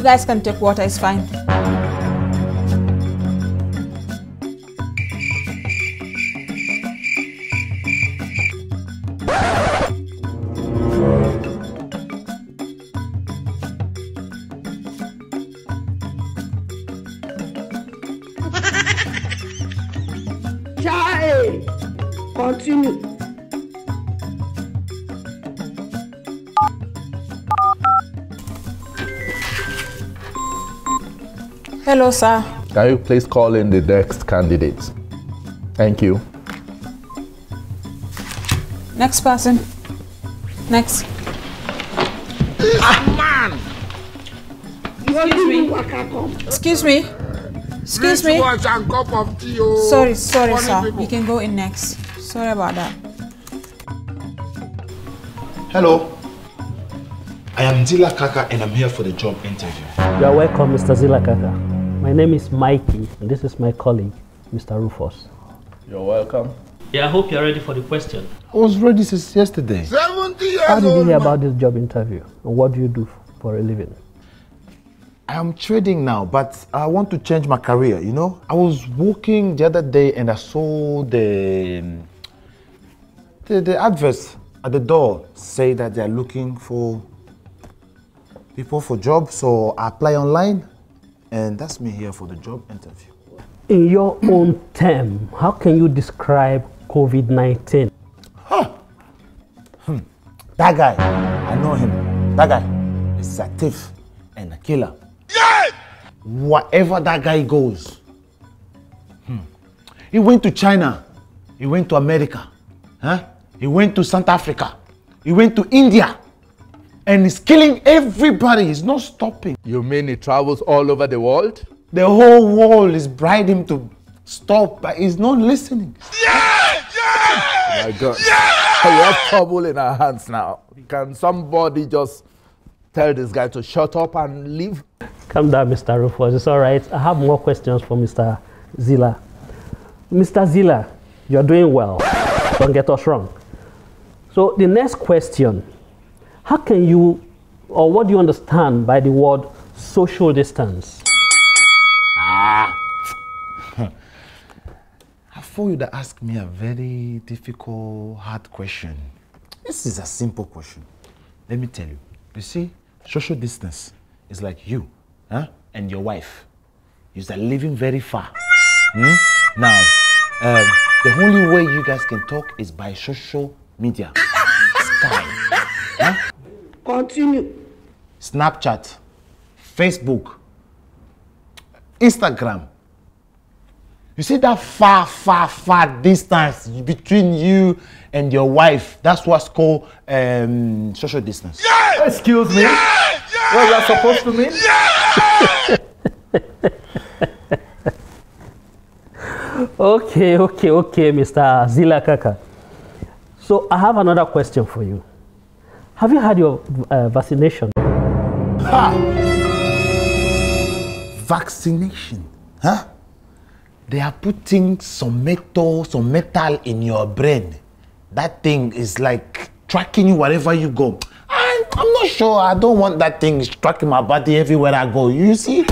guys can take water, it's fine. Chai! Continue. Hello, sir. Can you please call in the next candidate? Thank you. Next person. Next. Ah, man! Excuse me. Excuse me. Excuse me. Wristwatch and cup of tea, oh. Sorry, sorry, Funny sir. people. You can go in next. Sorry about that. Hello. I am Zilakaka and I'm here for the job interview. You are welcome, Mr. Zilakaka. My name is Mikey, and this is my colleague, Mr. Rufus. You're welcome. Yeah, I hope you're ready for the question. I was ready since yesterday. 70 years How did you hear about this job interview? And what do you do for a living? I am trading now, but I want to change my career, you know? I was walking the other day and I saw the um, the, the adverts at the door say that they're looking for people for jobs, so I apply online and that's me here for the job interview. In your own term, how can you describe COVID 19? That guy, I know him. That guy is a thief and a killer. Wherever that guy goes, hmm. he went to China, he went to America, huh? he went to South Africa, he went to India, and he's killing everybody. He's not stopping. You mean he travels all over the world? The whole world is bribing him to stop, but he's not listening. My God. We have trouble in our hands now. Can somebody just tell this guy to shut up and leave? Calm down, Mr. Rufus. It's all right. I have more questions for Mr. Zila. Mr. Zila, you're doing well. Don't get us wrong. So, the next question How can you, or what do you understand by the word social distance? Ah. I thought you'd ask me a very difficult, hard question. This is a simple question. Let me tell you. You see, social distance is like you huh, and your wife. You are living very far. Hmm? Now, um, the only way you guys can talk is by social media. Skype, huh? Continue. Snapchat, Facebook, Instagram. You see that far, far, far distance between you and your wife? That's what's called um, social distance. Excuse me? What is that supposed to mean? Okay, okay, okay, Mr. Zilakaka. So, I have another question for you. Have you had your uh, vaccination? Vaccination, huh? They are putting some metal, some metal in your brain. That thing is like tracking you wherever you go. I, I'm not sure. I don't want that thing tracking my body everywhere I go. You see?